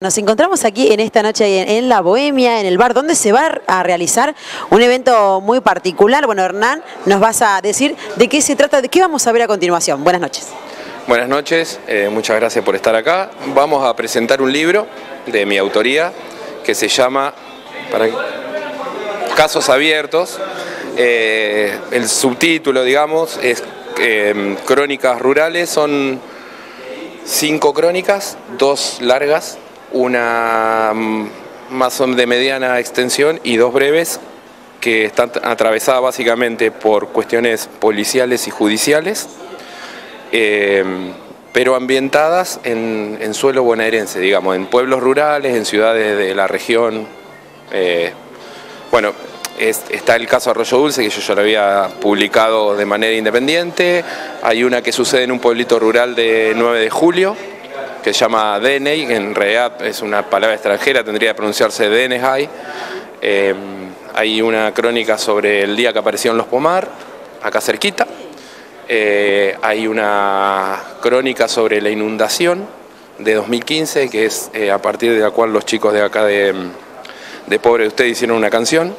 Nos encontramos aquí en esta noche en, La Bohemia, en el bar, donde se va a realizar un evento muy particular. Bueno, Hernán, nos vas a decir de qué se trata, de qué vamos a ver a continuación. Buenas noches. Buenas noches, eh, muchas gracias por estar acá. Vamos a presentar un libro de mi autoría que se llama. Casos Abiertos. Eh, el subtítulo, digamos, es eh, Crónicas Rurales. Son cinco crónicas, dos largas una mm, más de mediana extensión y dos breves que están atravesadas básicamente por cuestiones policiales y judiciales, em, pero ambientadas en, suelo bonaerense, digamos, en pueblos rurales, en ciudades de la región. Eh, bueno, está el caso Arroyo Dulce, que yo ya lo había publicado de manera independiente, hay una que sucede en un pueblito rural de 9 de julio, que se llama Deney, que en realidad es una palabra extranjera, tendría que pronunciarse Denehai. Eh, hay una crónica sobre el día que aparecieron los Pomar, acá cerquita. Eh, hay una crónica sobre la inundación de 2015, que es eh, a partir de la cual los chicos de acá de, de Pobre de Usted hicieron una canción.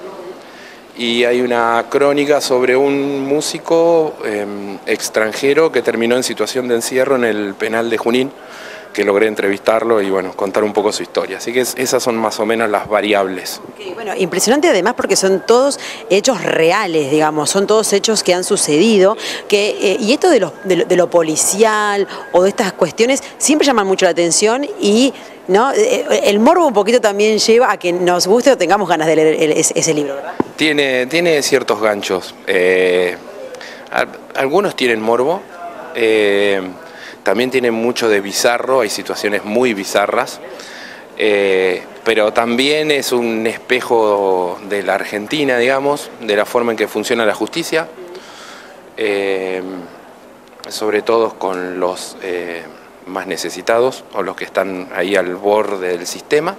Y hay una crónica sobre un músico extranjero que terminó en situación de encierro en el penal de Junín que logré entrevistarlo y bueno, contar un poco su historia. Así que esas son más o menos las variables. bueno, impresionante además porque son todos hechos reales, digamos, son todos hechos que han sucedido, que, eh, y esto de lo, de, lo, policial o de estas cuestiones siempre llaman mucho la atención y ¿no? Eh, el morbo un poquito también lleva a que nos guste o tengamos ganas de leer ese, libro, ¿verdad? Tiene, tiene ciertos ganchos. Eh, algunos tienen morbo. También tiene mucho de bizarro, hay situaciones muy bizarras, eh, pero también es un espejo de la Argentina, digamos, de la forma en que funciona la justicia, eh, sobre todo con los eh, más necesitados o los que están ahí al borde del sistema.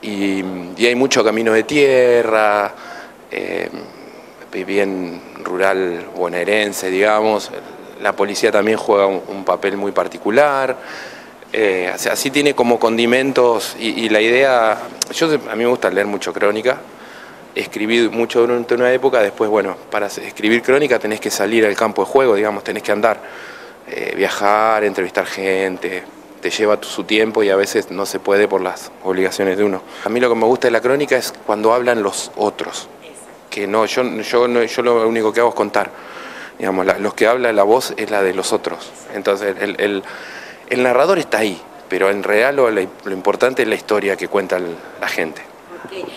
Y, hay mucho camino de tierra, bien rural bonaerense, digamos, la policía también juega un, papel muy particular. Eh, así tiene como condimentos y, la idea, yo a mí me gusta leer mucho crónica, escribí mucho durante una época, después bueno, para escribir crónica tenés que salir al campo de juego, digamos, tenés que andar, eh, viajar, entrevistar gente, te lleva su tiempo y a veces no se puede por las obligaciones de uno. A mí lo que me gusta de la crónica es cuando hablan los otros, que no, yo, yo, yo lo único que hago es contar digamos, los que habla la voz es la de los otros. Entonces, el, narrador está ahí, pero en real lo, lo, importante es la historia que cuenta la gente.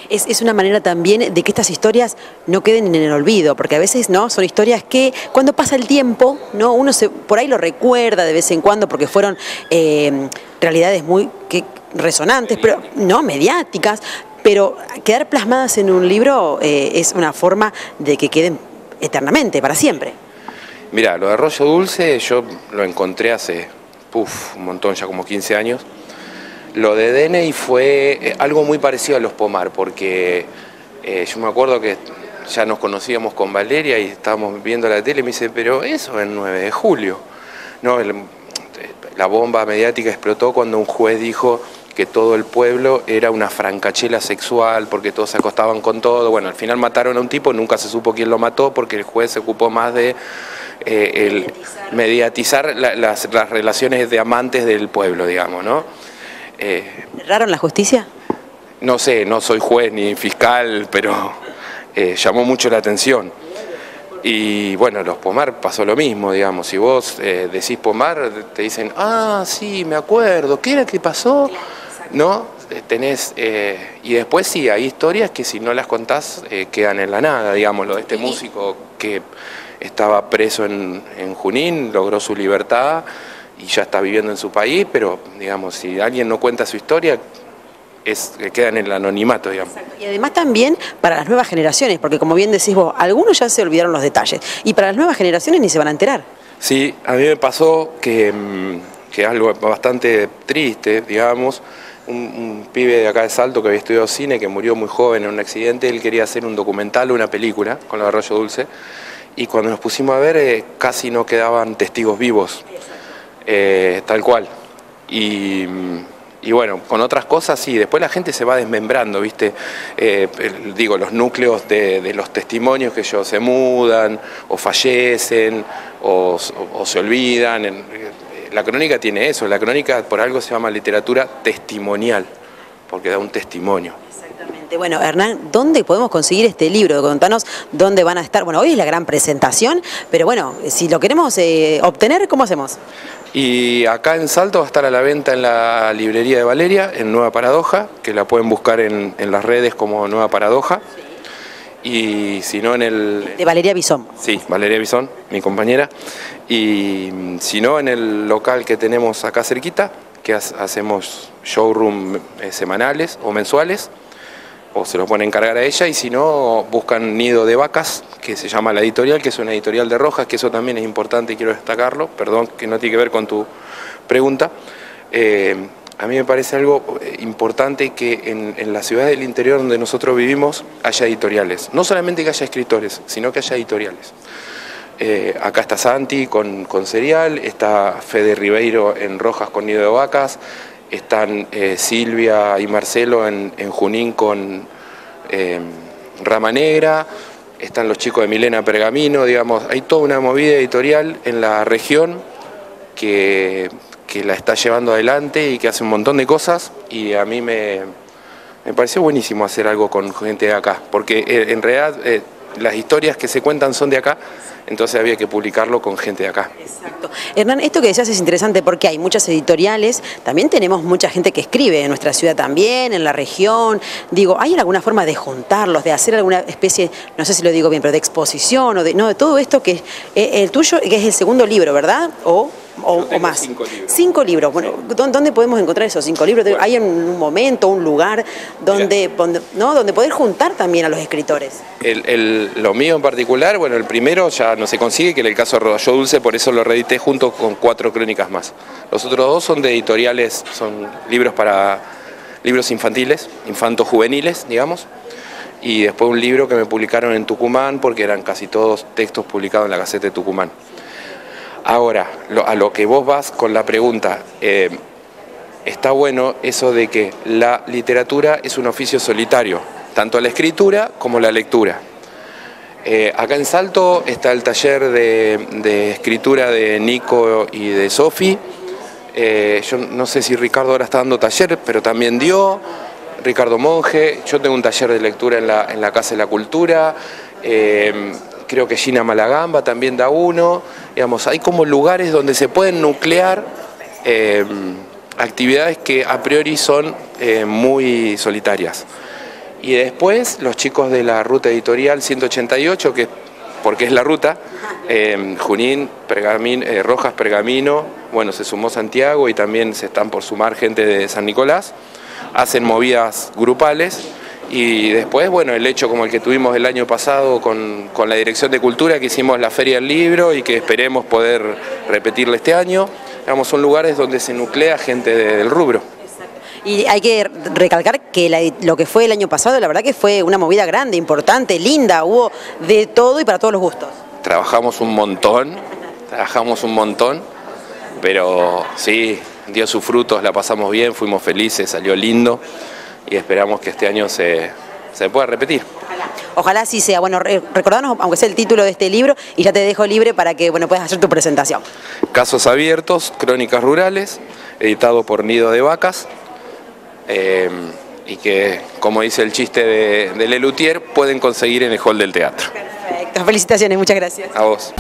Es, una manera también de que estas historias no queden en el olvido, porque a veces no son historias que cuando pasa el tiempo, no uno se, por ahí lo recuerda de vez en cuando porque fueron eh, realidades muy que, resonantes, pero no mediáticas, pero quedar plasmadas en un libro eh, es una forma de que queden eternamente, para siempre. Mira, lo de Arroyo Dulce yo lo encontré hace un montón, ya como 15 años. Lo de Deney fue eh, algo muy parecido a los Pomar, porque eh, yo me acuerdo que ya nos conocíamos con Valeria y estábamos viendo la tele y me dice, pero eso es el 9 de julio. No, la bomba mediática explotó cuando un juez dijo que todo el pueblo era una francachela sexual, porque todos se acostaban con todo. Bueno, al final mataron a un tipo, nunca se supo quién lo mató, porque el juez se ocupó más de eh, el mediatizar las, relaciones de amantes del pueblo, digamos, ¿no? Eh, ¿Erraron la justicia? No sé, no soy juez ni fiscal, pero eh, llamó mucho la atención. Y bueno, los Pomar pasó lo mismo, digamos. Si vos decís Pomar, te dicen, ah, sí, me acuerdo, ¿qué era que pasó? ¿no? Eh, tenés, eh, y después sí, hay historias que si no las contás eh, quedan en la nada, digamos, lo de este músico que estaba preso en, Junín, logró su libertad y ya está viviendo en su país, pero digamos, si alguien no cuenta su historia, es, queda en el anonimato, digamos. Y además también para las nuevas generaciones, porque como bien decís vos, algunos ya se olvidaron los detalles, y para las nuevas generaciones ni se van a enterar. Sí, a mí me pasó que, mm, que algo bastante triste, digamos, un, pibe de acá de Salto que había estudiado cine, que murió muy joven en un accidente, él quería hacer un documental o una película con el Arroyo Dulce, y cuando nos pusimos a ver eh, casi no quedaban testigos vivos, eh, tal cual. y, bueno, con otras cosas sí, después la gente se va desmembrando, ¿viste? Eh, digo, los núcleos de, los testimonios que ellos se mudan o fallecen o, se olvidan. La crónica tiene eso, la crónica por algo se llama literatura testimonial, porque da un testimonio. Bueno, Hernán, ¿dónde podemos conseguir este libro? Contanos dónde van a estar. Bueno, hoy es la gran presentación, pero bueno, si lo queremos eh, obtener, ¿cómo hacemos? Y acá en Salto va a estar a la venta en la librería de Valeria, en Nueva Paradoja, que la pueden buscar en, las redes como Nueva Paradoja. Y si no en el... De Valeria Bisón. Sí, Valeria Bisón, mi compañera. Y si no en el local que tenemos acá cerquita, que hacemos showroom eh, semanales o mensuales o se lo pueden encargar a ella y si no buscan Nido de Vacas, que se llama la editorial, que es una editorial de Rojas, que eso también es importante y quiero destacarlo, perdón que no tiene que ver con tu pregunta. Eh, a mí me parece algo eh, importante que en, la ciudad del interior donde nosotros vivimos haya editoriales. No solamente que haya escritores, sino que haya editoriales. Eh, acá está Santi con, con Serial, está Fede Ribeiro en Rojas con Nido de Vacas, están eh, Silvia y Marcelo en, Junín con eh, Rama Negra, están los chicos de Milena Pergamino, digamos, hay toda una movida editorial en la región que, la está llevando adelante y que hace un montón de cosas y a mí me, me pareció buenísimo hacer algo con gente de acá, porque eh, en realidad las historias que se cuentan son de acá entonces había que publicarlo con gente de acá. Exacto. Hernán, esto que decías es interesante porque hay muchas editoriales, también tenemos mucha gente que escribe en nuestra ciudad también, en la región. Digo, ¿hay alguna forma de juntarlos, de hacer alguna especie, no sé si lo digo bien, pero de exposición o de, no, de todo esto que es eh, el tuyo, que es el segundo libro, ¿verdad? O, más. Cinco libros. Cinco libros. Bueno, ¿dónde podemos encontrar esos cinco libros? ¿Hay un momento, un lugar donde, ¿no? donde poder juntar también a los escritores? lo mío en particular, bueno, el primero ya no se consigue, que era el caso de Rodallo Dulce, por eso lo reedité junto con cuatro crónicas más. Los otros dos son de editoriales, son libros para libros infantiles, infantos juveniles, digamos y después un libro que me publicaron en Tucumán porque eran casi todos textos publicados en la Gaceta de Tucumán. Ahora, a lo que vos vas con la pregunta, eh, está bueno eso de que la literatura es un oficio solitario, tanto la escritura como la lectura. Eh, acá en Salto está el taller de, escritura de Nico y de Sofi. Eh, yo no sé si Ricardo ahora está dando taller, pero también dio. Ricardo Monge, yo tengo un taller de lectura en la, en la Casa de la Cultura creo que Gina Malagamba también da uno, digamos, hay como lugares donde se pueden nuclear eh, actividades que a priori son eh, muy solitarias. Y después los chicos de la ruta editorial 188, que porque es la ruta, eh, Junín, Rojas, Pergamino, bueno, se sumó Santiago y también se están por sumar gente de San Nicolás, hacen movidas grupales y después, bueno, el hecho como el que tuvimos el año pasado con, la Dirección de Cultura, que hicimos la Feria del Libro y que esperemos poder repetirle este año. Digamos, son lugares donde se nuclea gente del rubro. Y hay que recalcar que lo que fue el año pasado, la verdad que fue una movida grande, importante, linda, hubo de todo y para todos los gustos. Trabajamos un montón, trabajamos un montón, pero sí, dio sus frutos, la pasamos bien, fuimos felices, salió lindo y esperamos que este año se, pueda repetir. Ojalá. sí sea. Bueno, recordanos, aunque sea el título de este libro, y ya te dejo libre para que bueno, puedas hacer tu presentación. Casos abiertos, crónicas rurales, editado por Nido de Vacas, eh, y que, como dice el chiste de, de Lelutier, pueden conseguir en el hall del teatro. Perfecto, felicitaciones, muchas gracias. A vos.